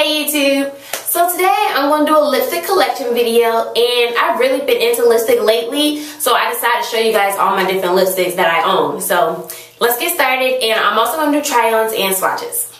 Hey YouTube! So today I'm going to do a lipstick collection video and I've really been into lipstick lately so I decided to show you guys all my different lipsticks that I own. So let's get started and I'm also going to do try-ons and swatches.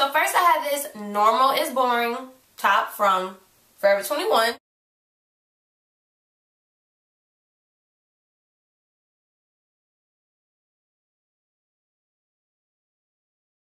So first I have this Normal is Boring top from Forever 21.